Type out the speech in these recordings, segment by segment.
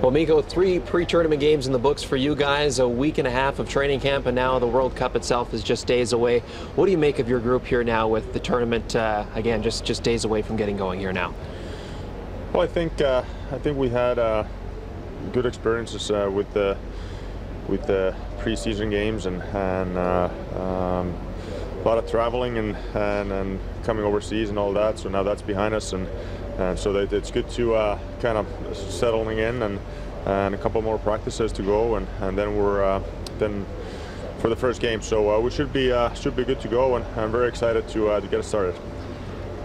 Well, Mikko, three pre-tournament games in the books for you guys, a week and a half of training camp, and now the World Cup itself is just days away. What do you make of your group here now with the tournament, uh, again, just, just days away from getting going here now? Well, I think uh, I think we had uh, good experiences uh, with the with the preseason games and, and uh, um, a lot of traveling and, and, and coming overseas and all that. So now that's behind us and so that it's good to uh, kind of settling in and and a couple more practices to go and, and then we're uh, then for the first game. So uh, we should be uh, should be good to go and I'm very excited to uh, to get started.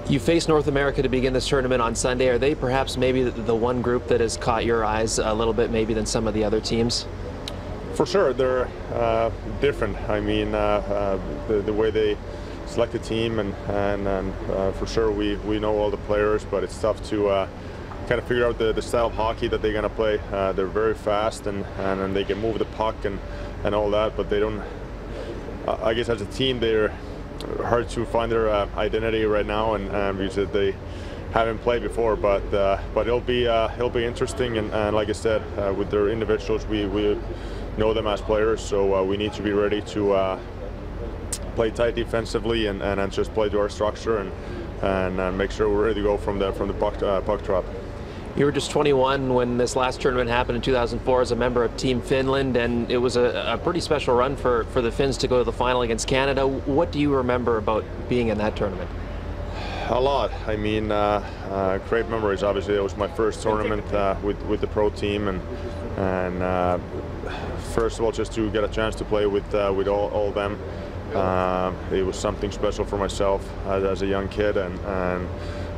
You face North America to begin this tournament on Sunday. Are they perhaps maybe the one group that has caught your eyes a little bit maybe than some of the other teams? For sure, they're uh, different. I mean, uh, uh, the, the, way they select a team, and, and, and uh, for sure we, we know all the players, but it's tough to uh, kind of figure out the, the style of hockey that they're going to play. They're very fast, and, and, and, they can move the puck and, and all that, but they don't. I guess as a team, they're hard to find their identity right now, and, and because they haven't played before, but uh, but it'll be uh, it'll be interesting. And, and like I said, uh, with their individuals, we we know them as players, so uh, we need to be ready to uh, play tight defensively and, and, and, just play to our structure and and, and make sure we're ready to go from the from the puck uh, puck drop. You were just 21 when this last tournament happened in 2004 as a member of Team Finland, and it was a, a, pretty special run for, for the Finns to go to the final against Canada. What do you remember about being in that tournament? A lot. I mean, uh, uh, great memories. Obviously, it was my first tournament uh, with with the pro team, and and uh, first of all, just to get a chance to play with uh, with all, all them. Uh, it was something special for myself as, as, a young kid, and, and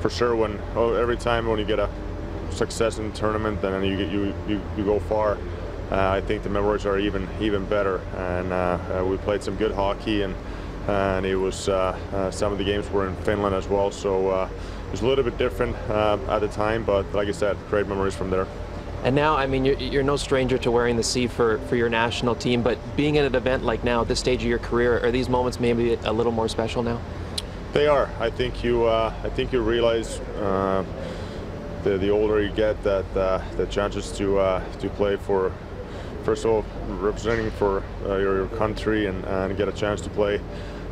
for sure, when oh, every time when you get a success in the tournament, and you you you, you go far. I think the memories are even even better, and we played some good hockey and and it was uh, uh, some of the games were in Finland as well. So uh, it was a little bit different at the time, but like I said, great memories from there. And now, I mean, you're, you're, no stranger to wearing the C for, for your national team, but being at an event like now, at this stage of your career, are these moments maybe a little more special now? They are. I think you. Uh, I think you realize uh, the the older you get that uh, the chances to to play for, first of all, representing for your, your, country and, and get a chance to play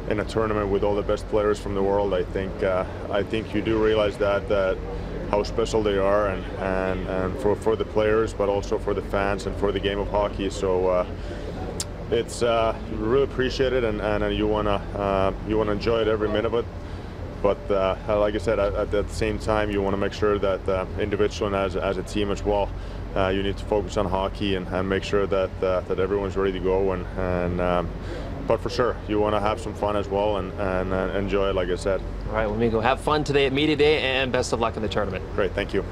in a tournament with all the best players from the world. I think uh, I think you do realize that that how special they are and, and, and for, for the players but also for the fans and for the game of hockey so uh, it's uh, really appreciate it and, and you want to uh, you want to enjoy it every minute of it but uh, like I said at, at, the same time you want to make sure that uh, individual and as, as a team as well you need to focus on hockey and, and make sure that that everyone's ready to go and, and um, but for sure, you want to have some fun as well and, and uh, enjoy it, like I said. All right, well, Mikko, have fun today at Media Day and best of luck in the tournament. Great, thank you.